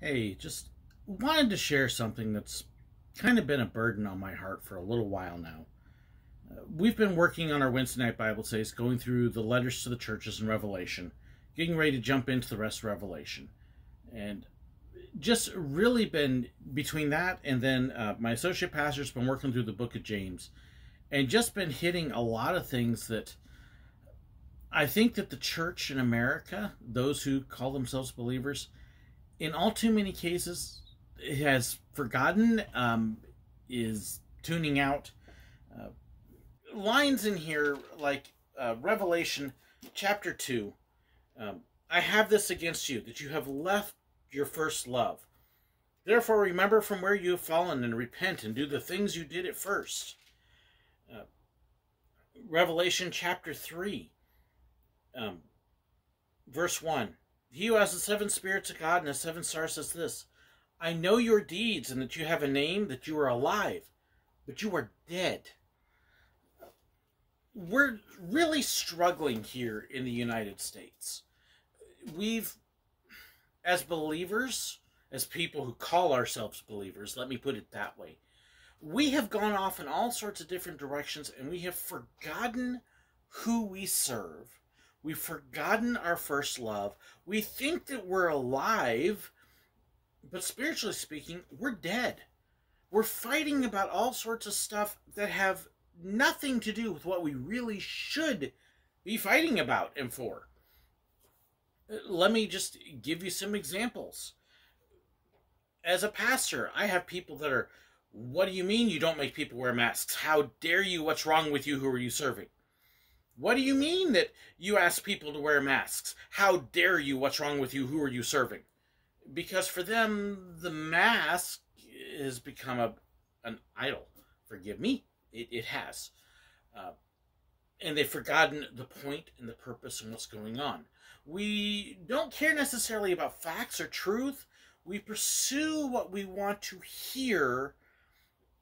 Hey, just wanted to share something that's kind of been a burden on my heart for a little while now. Uh, we've been working on our Wednesday night Bible studies, going through the letters to the churches in Revelation, getting ready to jump into the rest of Revelation. And just really been between that and then uh, my associate pastor's been working through the book of James and just been hitting a lot of things that I think that the church in America, those who call themselves believers, in all too many cases it has forgotten, um, is tuning out. Uh, lines in here like uh, Revelation chapter 2 um, I have this against you, that you have left your first love. Therefore, remember from where you have fallen and repent and do the things you did at first. Uh, Revelation chapter 3, um, verse 1. He has the seven spirits of God and the seven stars says this I know your deeds and that you have a name, that you are alive, but you are dead. We're really struggling here in the United States. We've, as believers, as people who call ourselves believers, let me put it that way, we have gone off in all sorts of different directions and we have forgotten who we serve. We've forgotten our first love. We think that we're alive, but spiritually speaking, we're dead. We're fighting about all sorts of stuff that have nothing to do with what we really should be fighting about and for. Let me just give you some examples. As a pastor, I have people that are, What do you mean you don't make people wear masks? How dare you? What's wrong with you? Who are you serving? What do you mean that you ask people to wear masks? How dare you? What's wrong with you? Who are you serving? Because for them, the mask has become a, an idol. Forgive me, it, it has. Uh, and they've forgotten the point and the purpose and what's going on. We don't care necessarily about facts or truth. We pursue what we want to hear.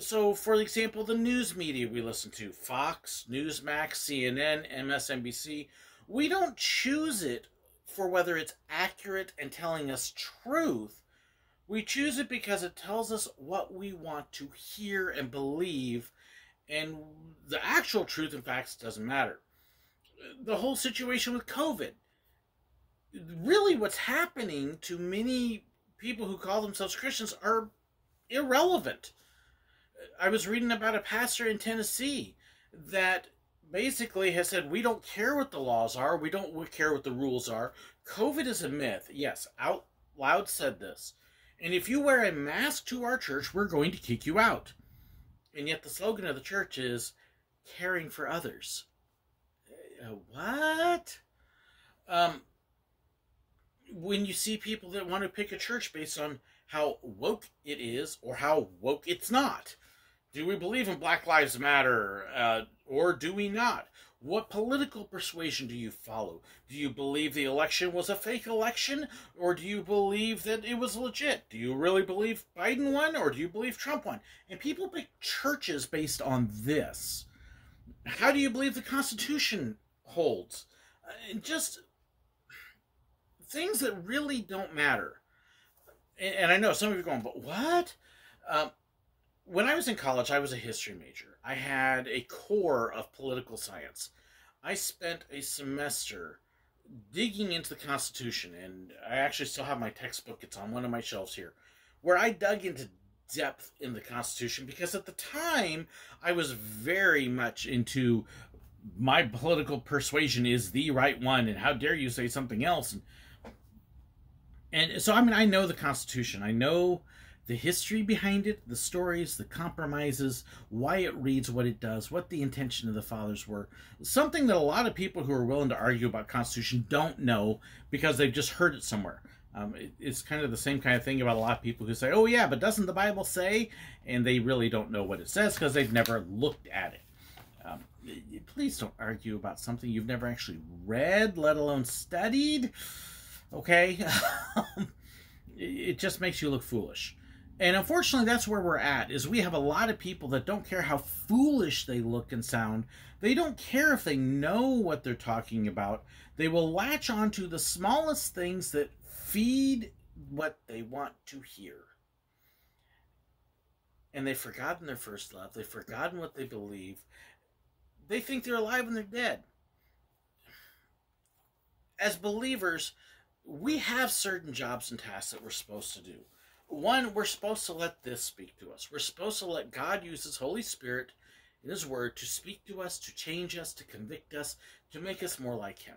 So, for example, the news media we listen to Fox, Newsmax, CNN, MSNBC we don't choose it for whether it's accurate and telling us truth. We choose it because it tells us what we want to hear and believe and the actual truth and facts doesn't matter. The whole situation with COVID, really, what's happening to many people who call themselves Christians are irrelevant. I was reading about a pastor in Tennessee that basically has said, We don't care what the laws are, we don't care what the rules are. COVID is a myth. Yes, out loud said this. And if you wear a mask to our church, we're going to kick you out. And yet the slogan of the church is caring for others. Uh, what? Um, when you see people that want to pick a church based on how woke it is or how woke it's not. Do we believe in Black Lives Matter uh, or do we not? What political persuasion do you follow? Do you believe the election was a fake election or do you believe that it was legit? Do you really believe Biden won or do you believe Trump won? And people pick churches based on this. How do you believe the Constitution holds? Uh, just things that really don't matter. And, and I know some of you are going, but what? Um, when I was in college, I was a history major. I had a core of political science. I spent a semester digging into the Constitution, and I actually still have my textbook. It's on one of my shelves here, where I dug into depth in the Constitution because at the time I was very much into my political persuasion is the right one, and how dare you say something else? And, and so, I mean, I know the Constitution. I know the history behind it, the stories, the compromises, why it reads what it does, what the intention of the fathers were. Something that a lot of people who are willing to argue about Constitution don't know because they've just heard it somewhere. Um, it, it's kind of the same kind of thing about a lot of people who say, "Oh yeah, but doesn't the Bible say?" and they really don't know what it says because they've never looked at it. Um, please don't argue about something you've never actually read, let alone studied. Okay, it just makes you look foolish. And unfortunately, that's where we're at, is we have a lot of people that don't care how foolish they look and sound. They don't care if they know what they're talking about. They will latch onto the smallest things that feed what they want to hear. And they've forgotten their first love. They've forgotten what they believe. They think they're alive and they're dead. As believers, we have certain jobs and tasks that we're supposed to do. One, we're supposed to let this speak to us. We're supposed to let God use His Holy Spirit in His Word to speak to us, to change us, to convict us, to make us more like Him.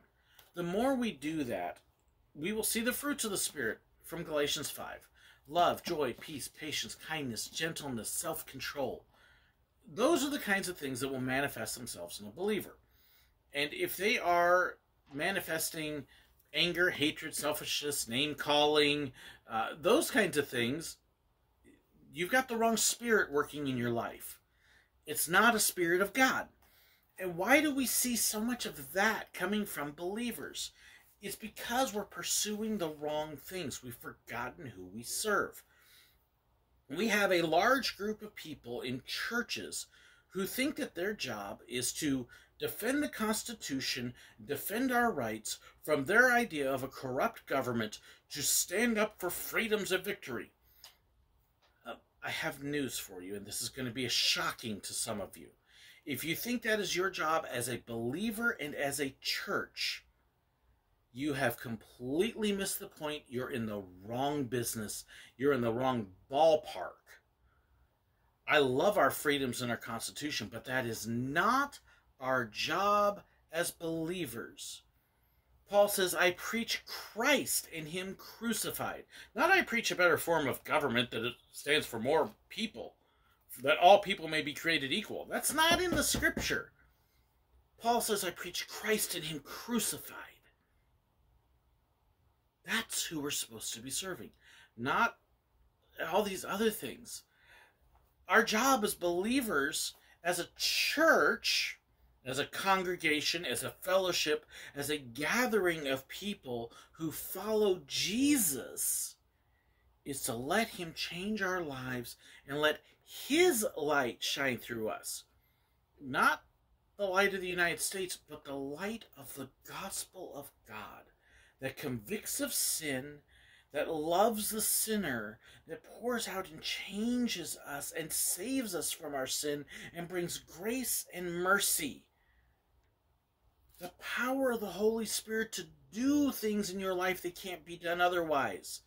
The more we do that, we will see the fruits of the Spirit from Galatians 5 love, joy, peace, patience, kindness, gentleness, self control. Those are the kinds of things that will manifest themselves in a believer. And if they are manifesting anger, hatred, selfishness, name calling, uh, those kinds of things, you've got the wrong spirit working in your life. It's not a spirit of God. And why do we see so much of that coming from believers? It's because we're pursuing the wrong things. We've forgotten who we serve. We have a large group of people in churches who think that their job is to defend the Constitution, defend our rights from their idea of a corrupt government to stand up for freedoms of victory. Uh, I have news for you, and this is going to be a shocking to some of you. If you think that is your job as a believer and as a church, you have completely missed the point. You're in the wrong business. You're in the wrong ballpark. I love our freedoms and our Constitution, but that is not our job as believers. Paul says, I preach Christ and Him crucified. Not I preach a better form of government that stands for more people, that all people may be created equal. That's not in the scripture. Paul says, I preach Christ and Him crucified. That's who we're supposed to be serving, not all these other things. Our job as believers, as a church, as a congregation, as a fellowship, as a gathering of people who follow Jesus, is to let Him change our lives and let His light shine through us. Not the light of the United States, but the light of the gospel of God that convicts of sin, that loves the sinner, that pours out and changes us and saves us from our sin and brings grace and mercy the power of the Holy Spirit to do things in your life that can't be done otherwise.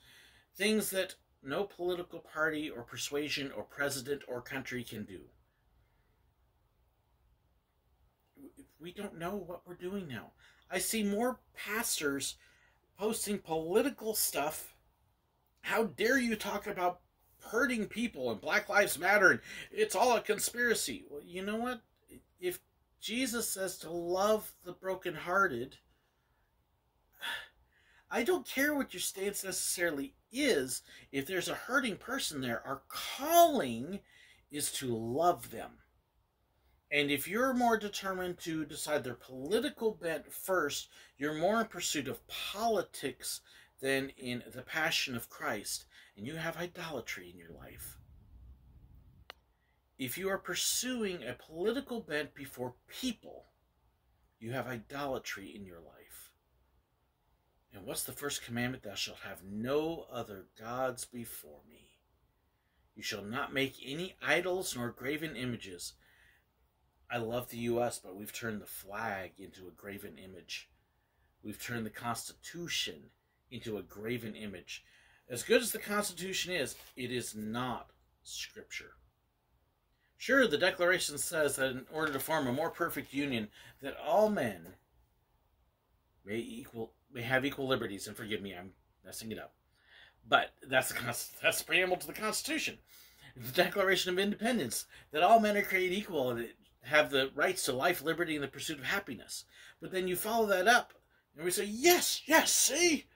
Things that no political party or persuasion or president or country can do. We don't know what we're doing now. I see more pastors posting political stuff. How dare you talk about hurting people and Black Lives Matter and it's all a conspiracy? Well, you know what? If Jesus says to love the brokenhearted. I don't care what your stance necessarily is. If there's a hurting person there, our calling is to love them. And if you're more determined to decide their political bent first, you're more in pursuit of politics than in the passion of Christ, and you have idolatry in your life if you are pursuing a political bent before people, you have idolatry in your life. And what's the first commandment? Thou shalt have no other gods before me. You shall not make any idols nor graven images. I love the U.S., but we've turned the flag into a graven image. We've turned the Constitution into a graven image. As good as the Constitution is, it is not Scripture. Sure, the Declaration says that in order to form a more perfect union, that all men may equal may have equal liberties. And forgive me, I'm messing it up. But that's the that's preamble to the Constitution, the Declaration of Independence, that all men are created equal and have the rights to life, liberty, and the pursuit of happiness. But then you follow that up, and we say, yes, yes, see,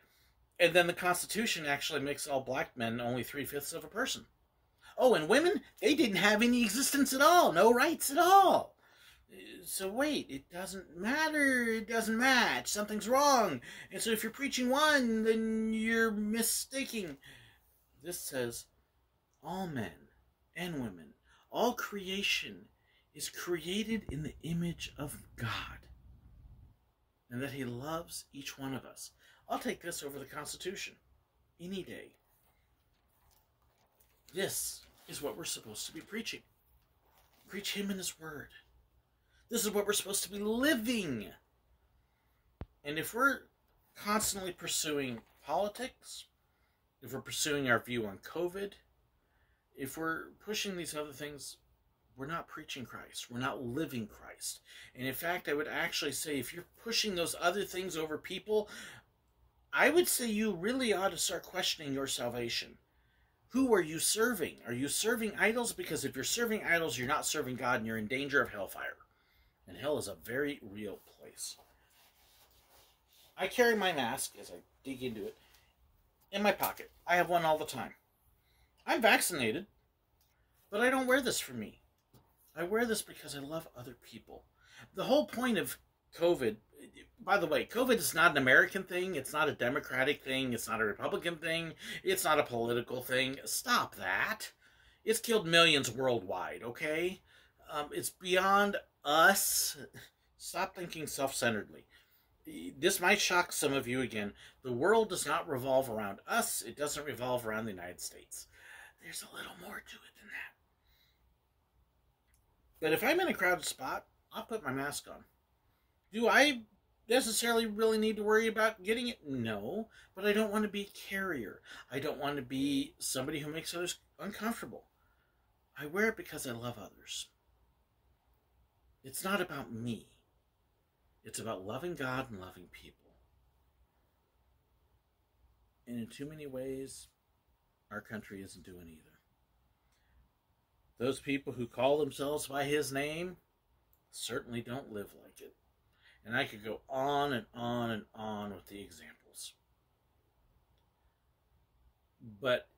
and then the Constitution actually makes all black men only three fifths of a person. Oh, and women, they didn't have any existence at all, no rights at all. So wait, it doesn't matter, it doesn't match, something's wrong. And so if you're preaching one, then you're mistaking. This says all men and women, all creation is created in the image of God. And that he loves each one of us. I'll take this over the Constitution. any day. This is what we're supposed to be preaching. Preach Him and His Word. This is what we're supposed to be living. And if we're constantly pursuing politics, if we're pursuing our view on COVID, if we're pushing these other things, we're not preaching Christ. We're not living Christ. And in fact, I would actually say if you're pushing those other things over people, I would say you really ought to start questioning your salvation. Who are you serving? Are you serving idols? Because if you're serving idols, you're not serving God and you're in danger of hellfire. And hell is a very real place. I carry my mask as I dig into it in my pocket. I have one all the time. I'm vaccinated, but I don't wear this for me. I wear this because I love other people. The whole point of COVID, by the way, COVID is not an American thing. It's not a Democratic thing. It's not a Republican thing. It's not a political thing. Stop that. It's killed millions worldwide, okay? Um, it's beyond us. Stop thinking self centeredly. This might shock some of you again. The world does not revolve around us, it doesn't revolve around the United States. There's a little more to it than that. But if I'm in a crowded spot, I'll put my mask on. Do I necessarily really need to worry about getting it? No, but I don't want to be a carrier. I don't want to be somebody who makes others uncomfortable. I wear it because I love others. It's not about me. It's about loving God and loving people. And in too many ways, our country isn't doing either. Those people who call themselves by his name certainly don't live like it. And I could go on and on and on with the examples. But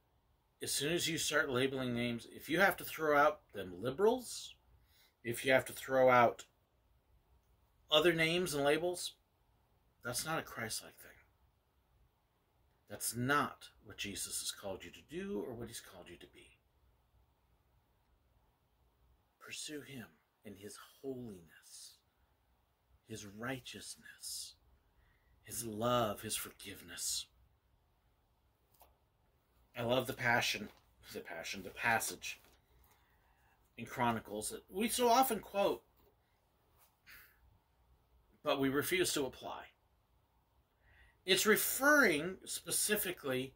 as soon as you start labeling names, if you have to throw out them liberals, if you have to throw out other names and labels, that's not a Christ like thing. That's not what Jesus has called you to do or what he's called you to be. Pursue him in his holiness, his righteousness, his love, his forgiveness. I love the passion, the passion, the passage in Chronicles that we so often quote, but we refuse to apply. It's referring specifically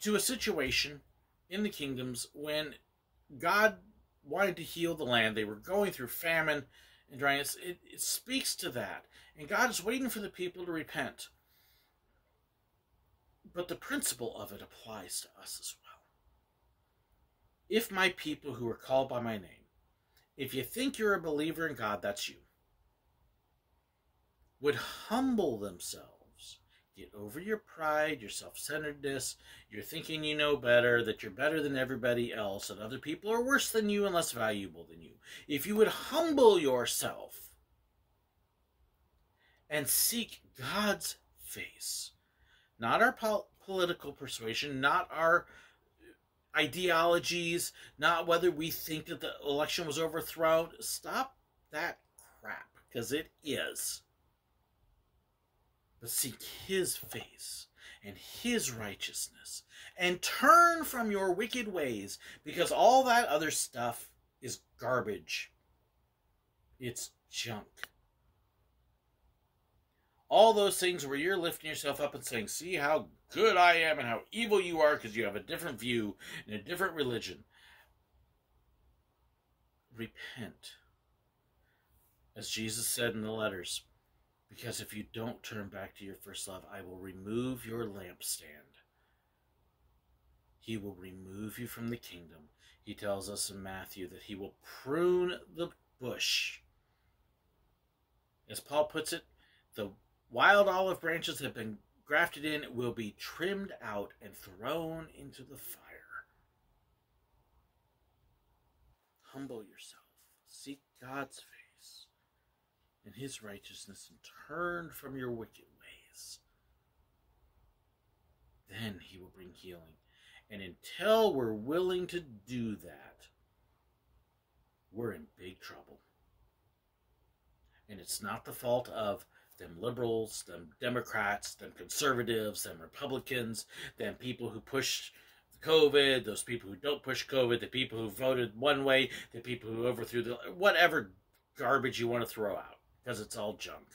to a situation in the kingdoms when God wanted to heal the land. They were going through famine and dryness. It, it speaks to that. And God is waiting for the people to repent. But the principle of it applies to us as well. If my people who are called by my name, if you think you're a believer in God, that's you, would humble themselves Get over your pride, your self centeredness, you're thinking you know better, that you're better than everybody else, and other people are worse than you and less valuable than you. If you would humble yourself and seek God's face, not our pol- political persuasion, not our ideologies, not whether we think that the election was overthrown. Stop that crap, because it is but seek his face and his righteousness and turn from your wicked ways because all that other stuff is garbage. It's junk. All those things where you're lifting yourself up and saying, See how good I am and how evil you are because you have a different view and a different religion. Repent. As Jesus said in the letters, because if you don't turn back to your first love, I will remove your lampstand. He will remove you from the kingdom. He tells us in Matthew that he will prune the bush. As Paul puts it, the wild olive branches that have been grafted in will be trimmed out and thrown into the fire. Humble yourself. Seek God's face and his righteousness and turn from your wicked ways. Then he will bring healing. And until we're willing to do that, we're in big trouble. And it's not the fault of them liberals, them Democrats, them conservatives, them Republicans, them people who push COVID, those people who don't push COVID, the people who voted one way, the people who overthrew the whatever garbage you want to throw out because it's all junk.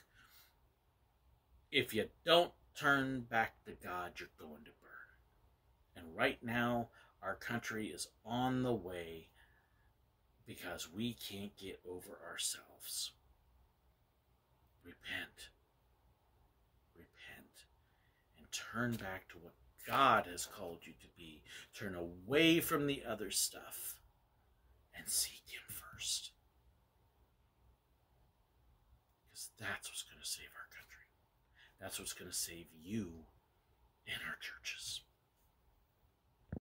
If you don't turn back to God, you're going to burn. And right now, our country is on the way because we can't get over ourselves. Repent. Repent. And turn back to what God has called you to be. Turn away from the other stuff and seek Him first. Because that's what's going to save our country. That's what's going to save you and our churches.